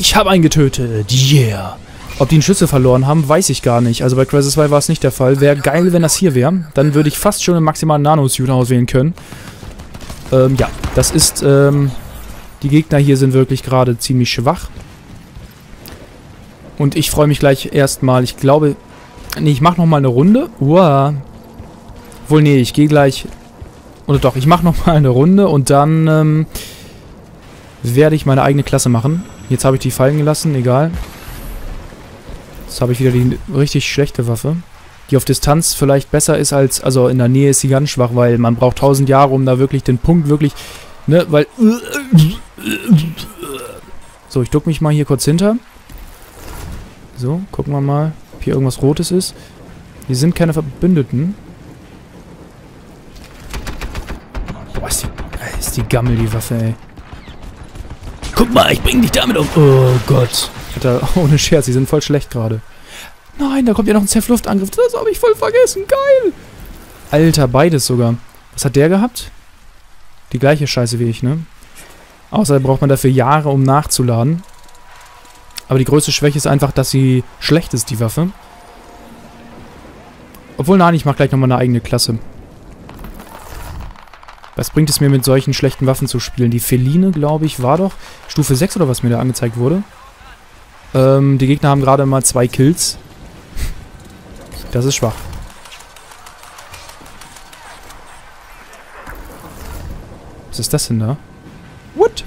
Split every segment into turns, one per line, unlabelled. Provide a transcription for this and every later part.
Ich habe einen getötet. Yeah. Ob die einen Schüsse verloren haben, weiß ich gar nicht. Also bei Crisis 2 war es nicht der Fall. Wäre geil, wenn das hier wäre. Dann würde ich fast schon einen maximalen Nano-Suit auswählen können. Ähm, ja, das ist, ähm, die Gegner hier sind wirklich gerade ziemlich schwach. Und ich freue mich gleich erstmal, ich glaube, nee, ich mache nochmal eine Runde. Uah. Wohl, nee, ich gehe gleich, oder doch, ich mache nochmal eine Runde und dann, ähm, werde ich meine eigene Klasse machen. Jetzt habe ich die fallen gelassen, egal. Jetzt habe ich wieder die richtig schlechte Waffe. Die auf Distanz vielleicht besser ist als... Also in der Nähe ist sie ganz schwach, weil man braucht tausend Jahre, um da wirklich den Punkt wirklich... Ne, weil... So, ich duck mich mal hier kurz hinter. So, gucken wir mal, ob hier irgendwas Rotes ist. Hier sind keine Verbündeten. Boah, ist die, ist die Gammel, die Waffe, ey. Guck mal, ich bring dich damit um. Oh Gott. Alter, ohne Scherz, die sind voll schlecht gerade. Nein, da kommt ja noch ein Zerfluftangriff. Das habe ich voll vergessen. Geil. Alter, beides sogar. Was hat der gehabt? Die gleiche Scheiße wie ich, ne? Außerdem braucht man dafür Jahre, um nachzuladen. Aber die größte Schwäche ist einfach, dass sie schlecht ist, die Waffe. Obwohl, nein, ich mache gleich nochmal eine eigene Klasse. Was bringt es mir, mit solchen schlechten Waffen zu spielen? Die Feline, glaube ich, war doch Stufe 6 oder was mir da angezeigt wurde. Ähm, die Gegner haben gerade mal zwei Kills. Das ist schwach. Was ist das denn da? What?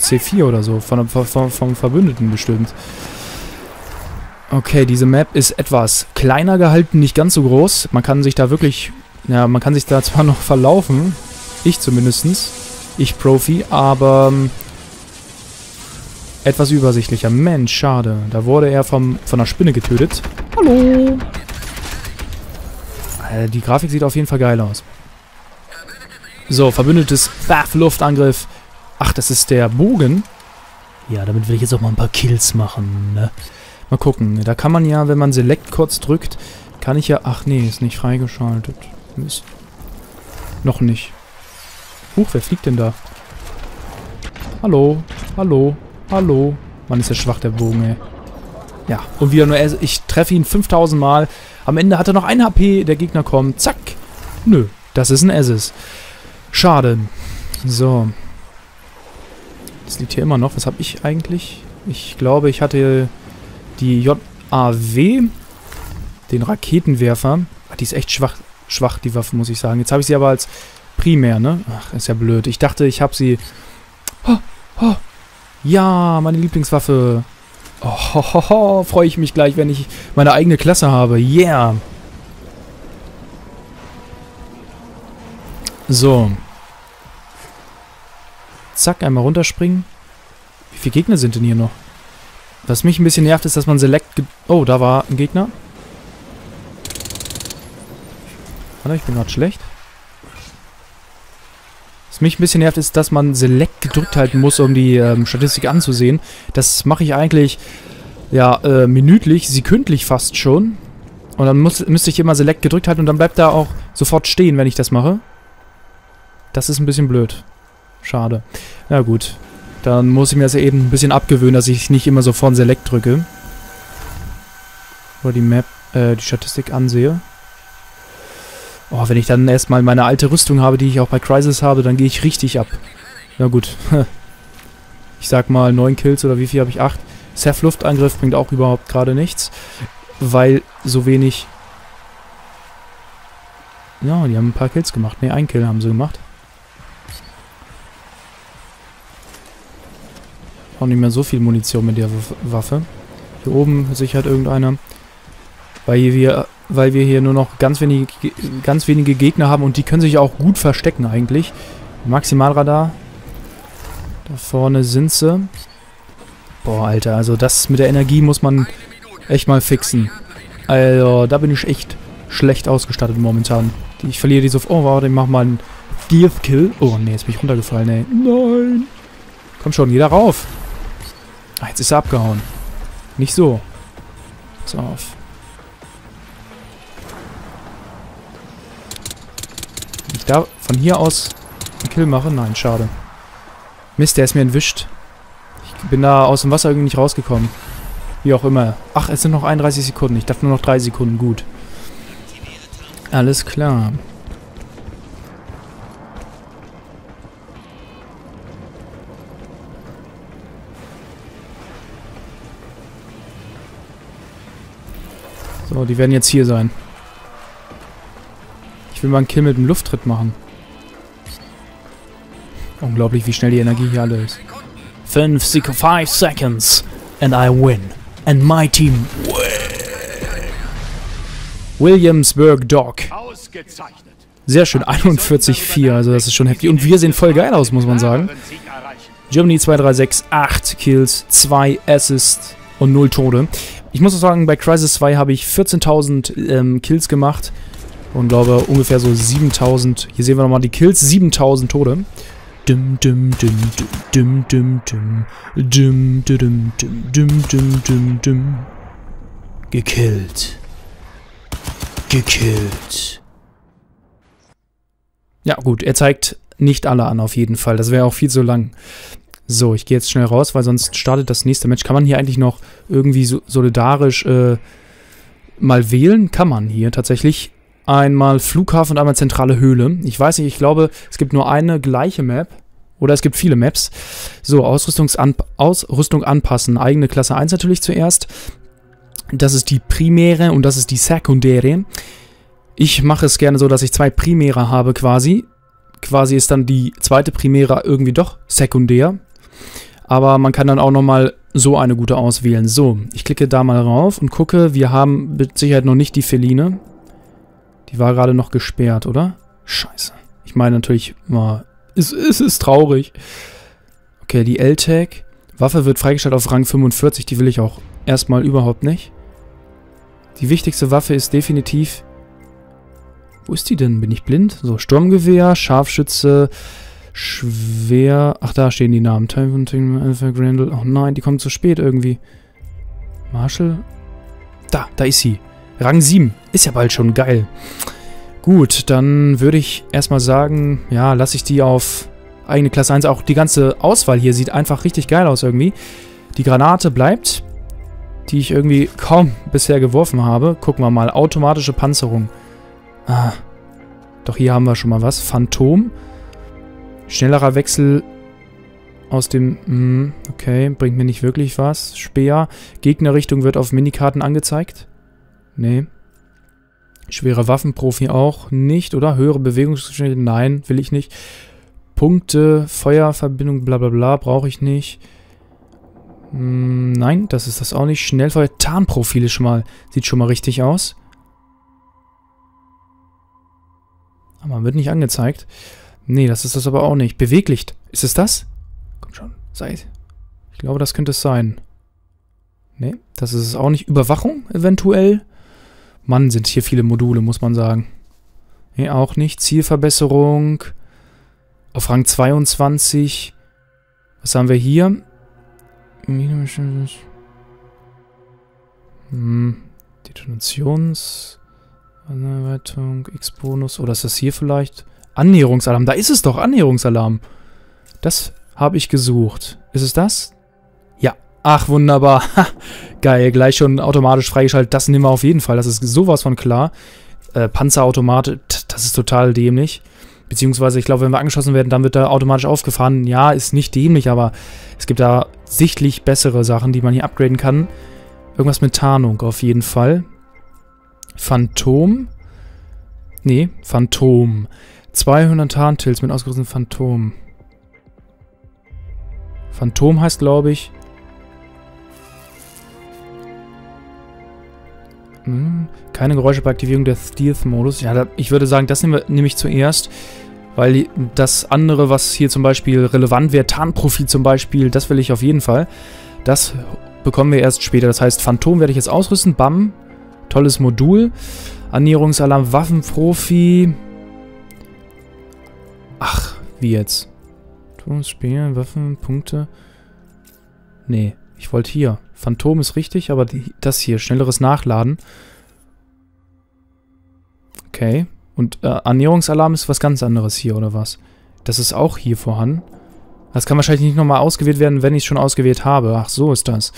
C4 oder so. Von, von, vom Verbündeten bestimmt. Okay, diese Map ist etwas kleiner gehalten, nicht ganz so groß. Man kann sich da wirklich... Ja, man kann sich da zwar noch verlaufen. Ich zumindestens. Ich Profi, aber... Ähm, etwas übersichtlicher. Mensch, schade. Da wurde er vom, von einer Spinne getötet. Hallo! Äh, die Grafik sieht auf jeden Fall geil aus. So, verbündetes Bath Luftangriff. Ach, das ist der Bogen. Ja, damit will ich jetzt auch mal ein paar Kills machen, ne? Mal gucken. Da kann man ja, wenn man Select kurz drückt, kann ich ja... Ach nee, ist nicht freigeschaltet. Mist. Noch nicht. Huch, wer fliegt denn da? Hallo? Hallo? Hallo? Mann, ist ja schwach, der Bogen, ey. Ja, und wieder nur... Ich treffe ihn 5000 Mal. Am Ende hat er noch ein HP. Der Gegner kommt. Zack. Nö, das ist ein Esses. Schade. So. Das liegt hier immer noch. Was habe ich eigentlich? Ich glaube, ich hatte die JAW, den Raketenwerfer. Ach, die ist echt schwach, schwach, die Waffe, muss ich sagen. Jetzt habe ich sie aber als primär, ne? Ach, ist ja blöd. Ich dachte, ich habe sie... Oh, oh. Ja, meine Lieblingswaffe. Oh, ho, ho, ho. freue ich mich gleich, wenn ich meine eigene Klasse habe. Yeah. So. Zack, einmal runterspringen. Wie viele Gegner sind denn hier noch? Was mich ein bisschen nervt, ist, dass man Select... Oh, da war ein Gegner. Warte, ich bin gerade schlecht. Was mich ein bisschen nervt, ist, dass man Select gedrückt halten muss, um die ähm, Statistik anzusehen. Das mache ich eigentlich, ja, äh, minütlich, sekündlich fast schon. Und dann muss, müsste ich immer Select gedrückt halten und dann bleibt er auch sofort stehen, wenn ich das mache. Das ist ein bisschen blöd. Schade. Na gut. Dann muss ich mir das eben ein bisschen abgewöhnen, dass ich nicht immer sofort Select drücke. Oder die Map, äh, die Statistik ansehe. Oh, wenn ich dann erstmal meine alte Rüstung habe, die ich auch bei Crisis habe, dann gehe ich richtig ab. Na gut. ich sag mal 9 Kills oder wie viel habe ich? 8. Seth Luftangriff bringt auch überhaupt gerade nichts. Weil so wenig... Ja, die haben ein paar Kills gemacht. Ne, ein Kill haben sie gemacht. Auch nicht mehr so viel Munition mit der Waffe. Hier oben sichert irgendeiner. Weil wir, weil wir hier nur noch ganz wenige, ganz wenige Gegner haben und die können sich auch gut verstecken eigentlich. Maximalradar. Da vorne sind sie. Boah, Alter, also das mit der Energie muss man echt mal fixen. Also, da bin ich echt schlecht ausgestattet momentan. Ich verliere die so... Oh, warte, ich mach mal einen Death Kill. Oh, nee, jetzt bin ich runtergefallen, ey. Nein. Komm schon, geh da rauf. Ah, jetzt ist er abgehauen. Nicht so. Pass auf. Da von hier aus einen Kill mache? Nein, schade. Mist, der ist mir entwischt. Ich bin da aus dem Wasser irgendwie nicht rausgekommen. Wie auch immer. Ach, es sind noch 31 Sekunden. Ich dachte nur noch 3 Sekunden. Gut. Alles klar. So, die werden jetzt hier sein. Ich will mal einen Kill mit dem Lufttritt machen. Unglaublich, wie schnell die Energie hier alle ist. 5 seconds and I win. And my team win. Williamsburg Dog. Sehr schön, 41-4, also das ist schon heftig. Und wir sehen voll geil aus, muss man sagen. Germany 2, 3, 6, 8 Kills, 2 Assists und 0 Tode. Ich muss auch sagen, bei Crisis 2 habe ich 14.000 ähm, Kills gemacht und glaube ungefähr so 7.000. Hier sehen wir nochmal die Kills, 7.000 Tode. Dum dum dum dum dum dum dum dum dum dum dum dum dum Gekillt. Gekillt. Ja gut, er zeigt nicht alle an auf jeden Fall. Das wäre auch viel zu lang. So, ich gehe jetzt schnell raus, weil sonst startet das nächste Match. Kann man hier eigentlich noch irgendwie so solidarisch äh, mal wählen? Kann man hier tatsächlich. Einmal Flughafen und einmal zentrale Höhle. Ich weiß nicht, ich glaube, es gibt nur eine gleiche Map. Oder es gibt viele Maps. So, Ausrüstungsanp Ausrüstung anpassen. Eigene Klasse 1 natürlich zuerst. Das ist die primäre und das ist die sekundäre. Ich mache es gerne so, dass ich zwei primäre habe quasi. Quasi ist dann die zweite primäre irgendwie doch sekundär. Aber man kann dann auch nochmal so eine gute auswählen. So, ich klicke da mal rauf und gucke. Wir haben mit Sicherheit noch nicht die Feline. Die war gerade noch gesperrt, oder? Scheiße. Ich meine natürlich mal, es, es ist traurig. Okay, die L-Tag. Waffe wird freigestellt auf Rang 45. Die will ich auch erstmal überhaupt nicht. Die wichtigste Waffe ist definitiv... Wo ist die denn? Bin ich blind? So, Sturmgewehr, Scharfschütze, Schwer... Ach, da stehen die Namen. Alpha Grendel. Oh nein, die kommen zu spät irgendwie. Marshall? Da, da ist sie. Rang 7. Ist ja bald schon geil. Gut, dann würde ich erstmal sagen, ja, lasse ich die auf eigene Klasse 1. Auch die ganze Auswahl hier sieht einfach richtig geil aus irgendwie. Die Granate bleibt, die ich irgendwie kaum bisher geworfen habe. Gucken wir mal. Automatische Panzerung. Ah, doch hier haben wir schon mal was. Phantom. Schnellerer Wechsel aus dem... Mh, okay, bringt mir nicht wirklich was. Speer. Gegnerrichtung wird auf Minikarten angezeigt. Nee. Schwere Waffenprofi auch nicht, oder? Höhere Bewegungsgeschwindigkeit? Nein, will ich nicht. Punkte, Feuerverbindung, bla bla bla, brauche ich nicht. Hm, nein, das ist das auch nicht. Schnellfeuer, Tarnprofile schon mal. Sieht schon mal richtig aus. Aber wird nicht angezeigt. Nee, das ist das aber auch nicht. Beweglicht. Ist es das? Komm schon, seid. Ich glaube, das könnte es sein. Nee, das ist es auch nicht. Überwachung eventuell. Mann, sind hier viele Module, muss man sagen. Nee, auch nicht. Zielverbesserung. Auf Rang 22. Was haben wir hier? Hm, Detonations... Erweiterung, X-Bonus. Oder ist das hier vielleicht? Annäherungsalarm. Da ist es doch, Annäherungsalarm. Das habe ich gesucht. Ist es das? Ach, wunderbar. Geil, gleich schon automatisch freigeschaltet. Das nehmen wir auf jeden Fall. Das ist sowas von klar. Äh, Panzerautomat, das ist total dämlich. Beziehungsweise, ich glaube, wenn wir angeschossen werden, dann wird er automatisch aufgefahren. Ja, ist nicht dämlich, aber es gibt da sichtlich bessere Sachen, die man hier upgraden kann. Irgendwas mit Tarnung auf jeden Fall. Phantom. Nee, Phantom. 200 Tarntills mit ausgerüsteten Phantom. Phantom heißt, glaube ich... Hm, keine Geräusche bei Aktivierung des Stealth-Modus. Ja, da, ich würde sagen, das nehmen wir nämlich zuerst. Weil das andere, was hier zum Beispiel relevant wäre, Tarnprofil zum Beispiel, das will ich auf jeden Fall. Das bekommen wir erst später. Das heißt, Phantom werde ich jetzt ausrüsten. Bam. Tolles Modul. Annäherungsalarm, Waffenprofi. Ach, wie jetzt? Speer, Waffen, Punkte. Nee, ich wollte hier. Phantom ist richtig, aber die, das hier, schnelleres Nachladen. Okay. Und äh, Annäherungsalarm ist was ganz anderes hier, oder was? Das ist auch hier vorhanden. Das kann wahrscheinlich nicht nochmal ausgewählt werden, wenn ich es schon ausgewählt habe. Ach, so ist das.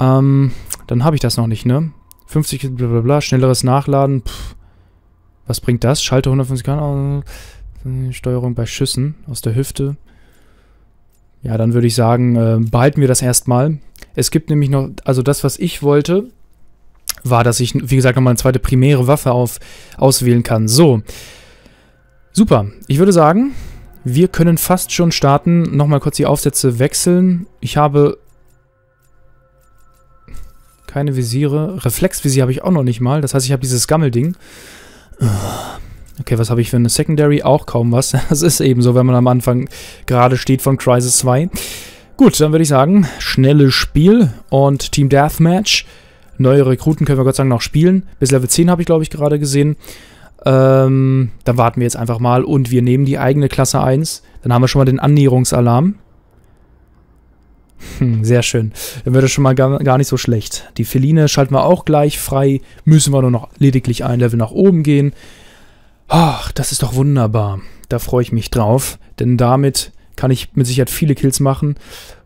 Ähm, dann habe ich das noch nicht, ne? 50, blablabla, schnelleres Nachladen. Pff. Was bringt das? Schalte 150 Grad. Steuerung bei Schüssen aus der Hüfte. Ja, dann würde ich sagen, äh, behalten wir das erstmal. Es gibt nämlich noch, also das, was ich wollte, war, dass ich, wie gesagt, nochmal eine zweite primäre Waffe auf, auswählen kann. So. Super. Ich würde sagen, wir können fast schon starten. Nochmal kurz die Aufsätze wechseln. Ich habe keine Visiere. Reflexvisier habe ich auch noch nicht mal. Das heißt, ich habe dieses Gammelding. Okay, was habe ich für eine Secondary? Auch kaum was. Das ist eben so, wenn man am Anfang gerade steht von Crisis 2. Gut, dann würde ich sagen, schnelles Spiel und Team Deathmatch. Neue Rekruten können wir Gott sei Dank noch spielen. Bis Level 10 habe ich, glaube ich, gerade gesehen. Ähm, dann warten wir jetzt einfach mal und wir nehmen die eigene Klasse 1. Dann haben wir schon mal den Annäherungsalarm. Hm, sehr schön. Dann wird es schon mal gar, gar nicht so schlecht. Die Feline schalten wir auch gleich frei. Müssen wir nur noch lediglich ein Level nach oben gehen. Ach, das ist doch wunderbar. Da freue ich mich drauf. Denn damit kann ich mit Sicherheit viele Kills machen.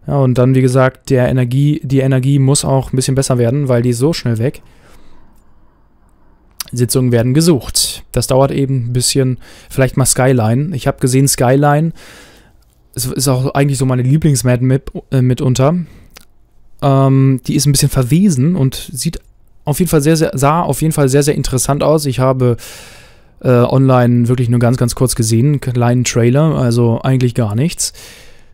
Ja, und dann, wie gesagt, der Energie, die Energie muss auch ein bisschen besser werden, weil die ist so schnell weg. Sitzungen werden gesucht. Das dauert eben ein bisschen. Vielleicht mal Skyline. Ich habe gesehen, Skyline ist auch eigentlich so meine Lieblingsmap mit, äh, mitunter. Ähm, die ist ein bisschen verwesen und sieht auf jeden Fall sehr, sehr, sah auf jeden Fall sehr, sehr interessant aus. Ich habe äh, online wirklich nur ganz, ganz kurz gesehen, einen kleinen Trailer, also eigentlich gar nichts.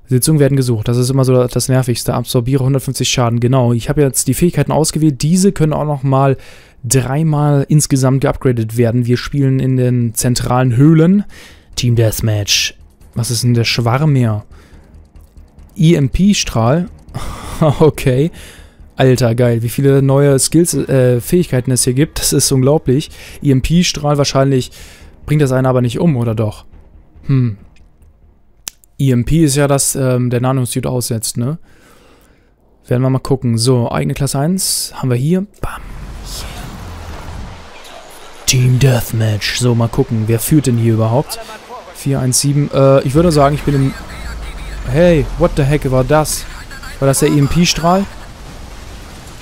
Sitzungen werden gesucht. Das ist immer so das Nervigste. Absorbiere 150 Schaden. Genau. Ich habe jetzt die Fähigkeiten ausgewählt. Diese können auch noch mal dreimal insgesamt geupgradet werden. Wir spielen in den zentralen Höhlen. Team Deathmatch. Was ist denn der Schwarm EMP-Strahl? okay. Alter, geil. Wie viele neue Skills, äh, Fähigkeiten es hier gibt. Das ist unglaublich. EMP-Strahl wahrscheinlich bringt das einen aber nicht um, oder doch? Hm. EMP ist ja das, ähm, der Nanosuit aussetzt, ne? Werden wir mal gucken. So, eigene Klasse 1 haben wir hier. Bam. Team Deathmatch. So, mal gucken. Wer führt denn hier überhaupt? 417. Äh, ich würde sagen, ich bin im... Hey, what the heck war das? War das der EMP-Strahl?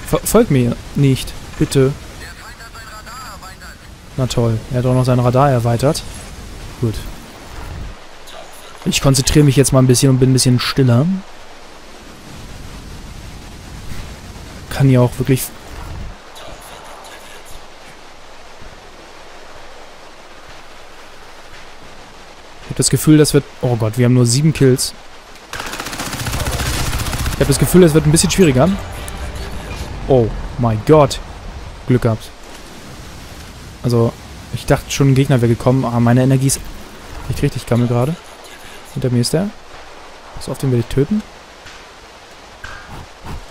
Folgt mir nicht, bitte. Na toll, er hat auch noch sein Radar erweitert. Gut. Ich konzentriere mich jetzt mal ein bisschen und bin ein bisschen stiller. Kann ja auch wirklich habe das Gefühl, das wird... Oh Gott, wir haben nur sieben Kills. Ich habe das Gefühl, das wird ein bisschen schwieriger. Oh mein Gott. Glück gehabt. Also, ich dachte schon, ein Gegner wäre gekommen, aber meine Energie ist nicht richtig gammel gerade. Hinter mir ist der. So auf den will ich töten.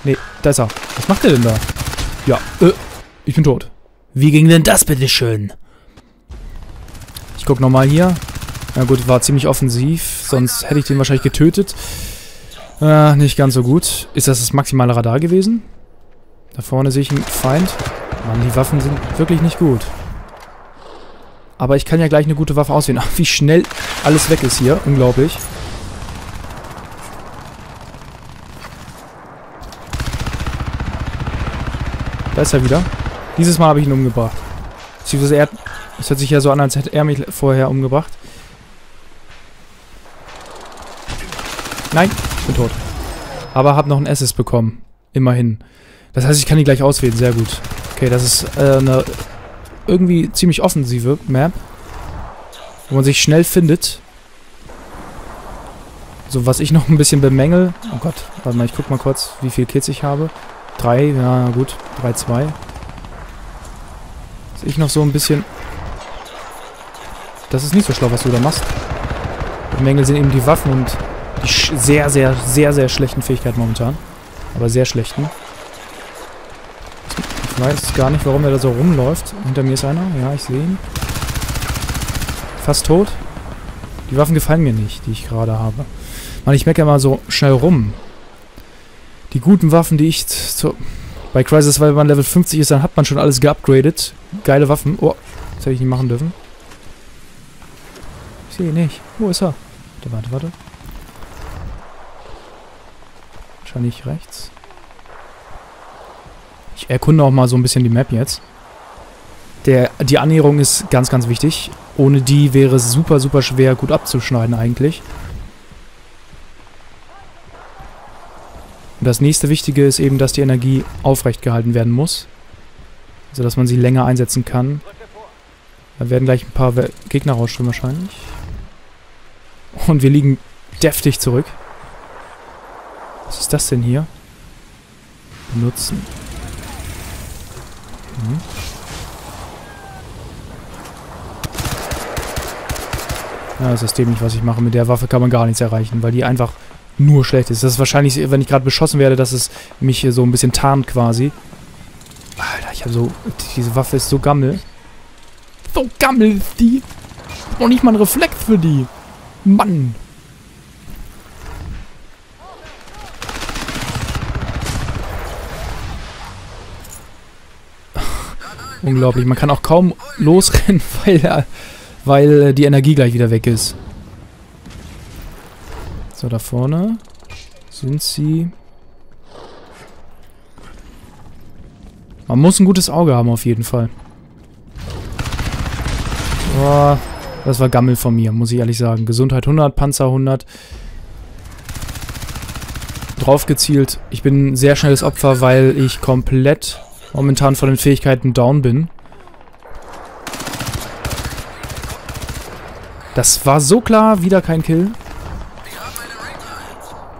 Nee, da ist er. Was macht der denn da? Ja, äh, ich bin tot. Wie ging denn das bitte schön? Ich guck nochmal hier. Na gut, war ziemlich offensiv, sonst hätte ich den wahrscheinlich getötet. Äh, nicht ganz so gut. Ist das das maximale Radar gewesen? Da vorne sehe ich einen Feind. Mann, die Waffen sind wirklich nicht gut. Aber ich kann ja gleich eine gute Waffe auswählen. Ach, wie schnell alles weg ist hier. Unglaublich. Da ist er wieder. Dieses Mal habe ich ihn umgebracht. Beziehungsweise er... Es hört sich ja so an, als hätte er mich vorher umgebracht. Nein, ich bin tot. Aber habe noch ein Assist bekommen. Immerhin. Das heißt, ich kann die gleich auswählen. Sehr gut. Okay, das ist äh, eine irgendwie ziemlich offensive Map. Wo man sich schnell findet. So, was ich noch ein bisschen bemängel. Oh Gott, warte mal, ich guck mal kurz, wie viele Kills ich habe. Drei, ja gut. Drei, zwei. Was ich noch so ein bisschen... Das ist nicht so schlau, was du da machst. Bemängel sind eben die Waffen und die sehr, sehr, sehr, sehr schlechten Fähigkeiten momentan. Aber sehr schlechten. Ich weiß gar nicht, warum er da so rumläuft. Hinter mir ist einer. Ja, ich sehe ihn. Fast tot. Die Waffen gefallen mir nicht, die ich gerade habe. Mann, ich meckere mal so schnell rum. Die guten Waffen, die ich zu, bei Crisis, weil man Level 50 ist, dann hat man schon alles geupgradet. Geile Waffen. Oh, das hätte ich nicht machen dürfen. Ich sehe ihn nicht. Wo ist er? Warte, warte, warte. Wahrscheinlich rechts. Ich erkunde auch mal so ein bisschen die Map jetzt. Der, die Annäherung ist ganz, ganz wichtig. Ohne die wäre es super, super schwer gut abzuschneiden eigentlich. Und das nächste Wichtige ist eben, dass die Energie aufrecht gehalten werden muss. Also, dass man sie länger einsetzen kann. Da werden gleich ein paar Gegner rausschwimmen wahrscheinlich. Und wir liegen deftig zurück. Was ist das denn hier? Benutzen. Hm. Ja, das ist dämlich, was ich mache. Mit der Waffe kann man gar nichts erreichen, weil die einfach nur schlecht ist. Das ist wahrscheinlich, wenn ich gerade beschossen werde, dass es mich so ein bisschen tarnt quasi. Alter, ich habe so... Diese Waffe ist so gammel. So gammel ist die. Und nicht mal ein Reflex für die. Mann. Unglaublich. Man kann auch kaum losrennen, weil, weil äh, die Energie gleich wieder weg ist. So, da vorne sind sie. Man muss ein gutes Auge haben auf jeden Fall. Boah, das war Gammel von mir, muss ich ehrlich sagen. Gesundheit 100, Panzer 100. Drauf gezielt. Ich bin ein sehr schnelles Opfer, weil ich komplett momentan von den Fähigkeiten down bin. Das war so klar, wieder kein Kill.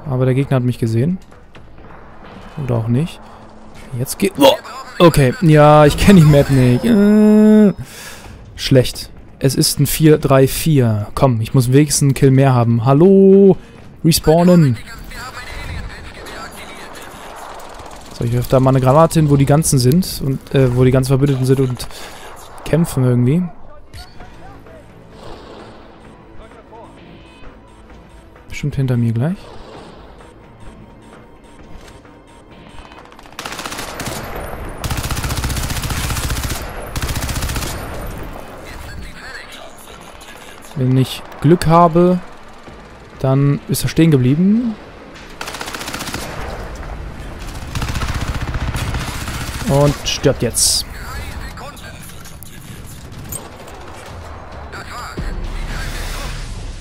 Aber der Gegner hat mich gesehen. Oder auch nicht. Jetzt geht... Oh, okay, ja, ich kenne die Map nicht. Äh, schlecht. Es ist ein 4-3-4. Komm, ich muss wenigstens einen Kill mehr haben. Hallo? Respawnen. Ich werfe da mal eine Granate hin, wo die ganzen sind. Und, äh, wo die ganzen Verbündeten sind und kämpfen irgendwie. Bestimmt hinter mir gleich. Wenn ich Glück habe, dann ist er stehen geblieben. Und stirbt jetzt.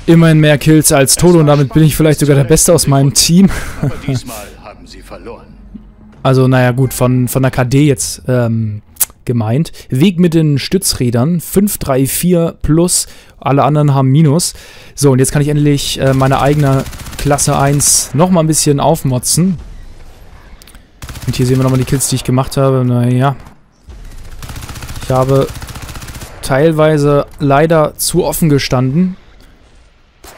Immerhin mehr Kills als Tode und damit bin ich vielleicht sogar der Beste aus meinem Team. also, naja, gut, von, von der KD jetzt ähm, gemeint. Weg mit den Stützrädern. 5, 3, 4 plus. Alle anderen haben Minus. So, und jetzt kann ich endlich äh, meine eigene Klasse 1 nochmal ein bisschen aufmotzen. Und hier sehen wir nochmal die Kills, die ich gemacht habe. Naja. Ich habe teilweise leider zu offen gestanden.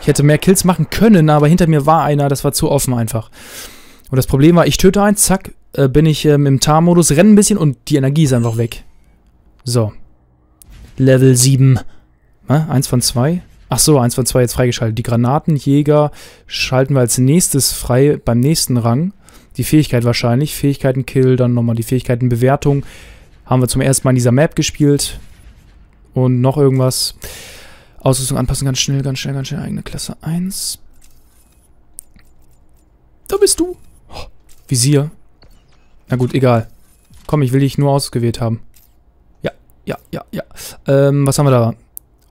Ich hätte mehr Kills machen können, aber hinter mir war einer, das war zu offen einfach. Und das Problem war, ich töte eins, zack, äh, bin ich ähm, im Tar-Modus, renne ein bisschen und die Energie ist einfach weg. So. Level 7. Na, eins von zwei. Ach so, eins von zwei jetzt freigeschaltet. Die Granatenjäger schalten wir als nächstes frei beim nächsten Rang. Die Fähigkeit wahrscheinlich. Fähigkeiten-Kill, dann nochmal die Fähigkeiten-Bewertung. Haben wir zum ersten Mal in dieser Map gespielt. Und noch irgendwas. Ausrüstung anpassen, ganz schnell, ganz schnell, ganz schnell. Eigene Klasse 1. Da bist du. Oh, Visier. Na gut, egal. Komm, ich will dich nur ausgewählt haben. Ja, ja, ja, ja. Ähm, was haben wir da?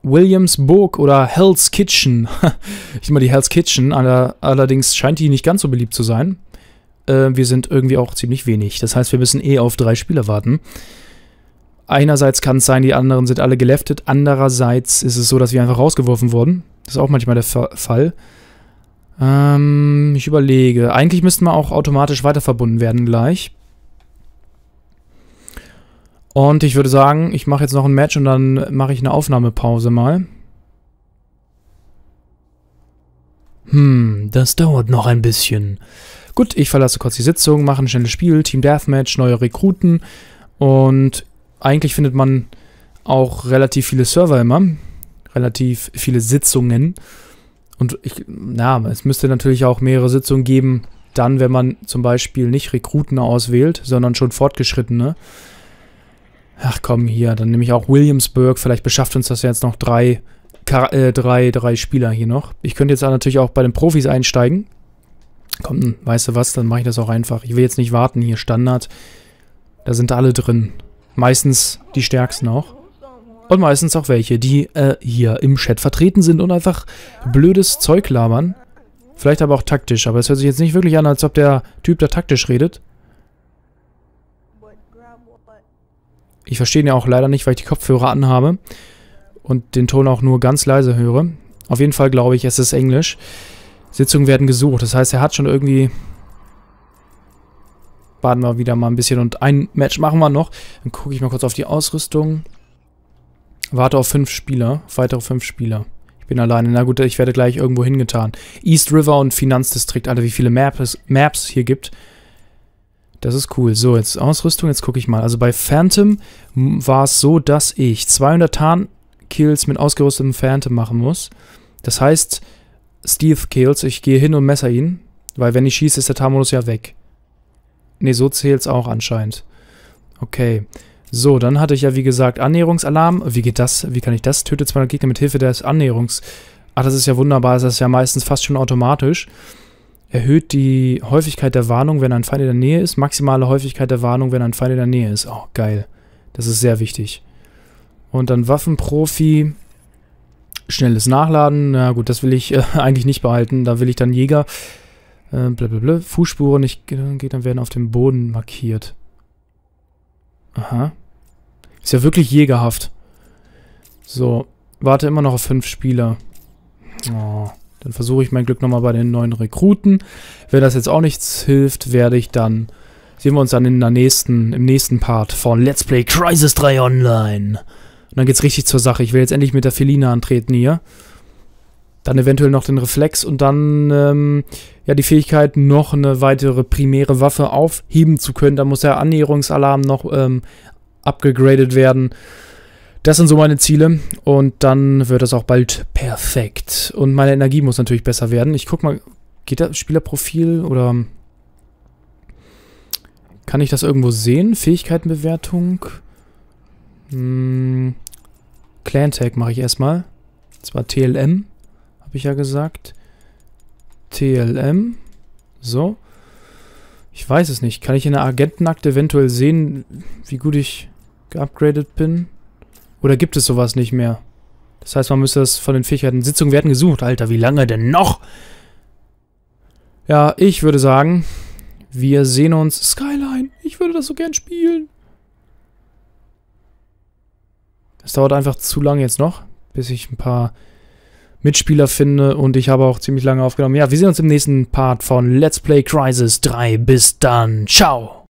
Williamsburg oder Hell's Kitchen. ich immer die Hell's Kitchen, allerdings scheint die nicht ganz so beliebt zu sein äh, wir sind irgendwie auch ziemlich wenig. Das heißt, wir müssen eh auf drei Spieler warten. Einerseits kann es sein, die anderen sind alle geleftet. Andererseits ist es so, dass wir einfach rausgeworfen wurden. Das ist auch manchmal der Fall. Ähm, ich überlege. Eigentlich müssten wir auch automatisch weiter verbunden werden gleich. Und ich würde sagen, ich mache jetzt noch ein Match und dann mache ich eine Aufnahmepause mal. Hm, das dauert noch ein bisschen. Gut, ich verlasse kurz die Sitzung, mache ein schnelles Spiel, Team Deathmatch, neue Rekruten und eigentlich findet man auch relativ viele Server immer, relativ viele Sitzungen und ich, na, es müsste natürlich auch mehrere Sitzungen geben, dann, wenn man zum Beispiel nicht Rekruten auswählt, sondern schon Fortgeschrittene. Ach komm, hier, dann nehme ich auch Williamsburg, vielleicht beschafft uns das jetzt noch drei, äh, drei, drei Spieler hier noch. Ich könnte jetzt natürlich auch bei den Profis einsteigen, Komm, weißt du was, dann mache ich das auch einfach. Ich will jetzt nicht warten, hier Standard. Da sind alle drin. Meistens die stärksten auch. Und meistens auch welche, die äh, hier im Chat vertreten sind und einfach blödes Zeug labern. Vielleicht aber auch taktisch, aber es hört sich jetzt nicht wirklich an, als ob der Typ da taktisch redet. Ich verstehe ihn ja auch leider nicht, weil ich die Kopfhörer anhabe und den Ton auch nur ganz leise höre. Auf jeden Fall glaube ich, es ist Englisch. Sitzungen werden gesucht, das heißt, er hat schon irgendwie... Warten wir wieder mal ein bisschen und ein Match machen wir noch. Dann gucke ich mal kurz auf die Ausrüstung. Warte auf fünf Spieler, auf weitere fünf Spieler. Ich bin alleine. Na gut, ich werde gleich irgendwo hingetan. East River und Finanzdistrikt, Alter, wie viele Maps, Maps hier gibt. Das ist cool. So, jetzt Ausrüstung, jetzt gucke ich mal. Also bei Phantom war es so, dass ich 200 Tarn-Kills mit ausgerüstetem Phantom machen muss. Das heißt, Stealth-Kills, ich gehe hin und messer ihn. Weil wenn ich schieße, ist der Tarnmodus ja weg. Ne, so zählt es auch anscheinend. Okay. So, dann hatte ich ja wie gesagt Annäherungsalarm. Wie geht das? Wie kann ich das? Töte 200 Gegner mit Hilfe des Annäherungs... Ach, das ist ja wunderbar. Das ist ja meistens fast schon automatisch. Erhöht die Häufigkeit der Warnung, wenn ein Feind in der Nähe ist. Maximale Häufigkeit der Warnung, wenn ein Feind in der Nähe ist. Oh, geil. Das ist sehr wichtig. Und dann Waffenprofi. Schnelles Nachladen. Na gut, das will ich äh, eigentlich nicht behalten. Da will ich dann Jäger. Äh, blablabla. Fußspuren nicht geht, dann werden auf dem Boden markiert. Aha. Ist ja wirklich jägerhaft. So, warte immer noch auf fünf Spieler. Oh, dann versuche ich mein Glück nochmal bei den neuen Rekruten. Wenn das jetzt auch nichts hilft, werde ich dann... Sehen wir uns dann in der nächsten, im nächsten Part von Let's Play Crisis 3 Online. Und dann geht's richtig zur Sache. Ich will jetzt endlich mit der Felina antreten hier. Dann eventuell noch den Reflex und dann ähm, ja die Fähigkeit, noch eine weitere primäre Waffe aufheben zu können. Da muss der Annäherungsalarm noch ähm, abgegradet werden. Das sind so meine Ziele und dann wird das auch bald perfekt. Und meine Energie muss natürlich besser werden. Ich guck mal, geht das Spielerprofil oder kann ich das irgendwo sehen? Fähigkeitenbewertung. Hm, Clan Tag mache ich erstmal. Das war TLM habe ich ja gesagt. TLM. So. Ich weiß es nicht. Kann ich in der Agentenakte eventuell sehen, wie gut ich geupgradet bin? Oder gibt es sowas nicht mehr? Das heißt, man müsste das von den Fähigkeiten... Sitzungen werden gesucht. Alter, wie lange denn noch? Ja, ich würde sagen, wir sehen uns... Skyline, ich würde das so gern spielen. Es dauert einfach zu lange jetzt noch, bis ich ein paar Mitspieler finde und ich habe auch ziemlich lange aufgenommen. Ja, wir sehen uns im nächsten Part von Let's Play Crisis 3. Bis dann. Ciao.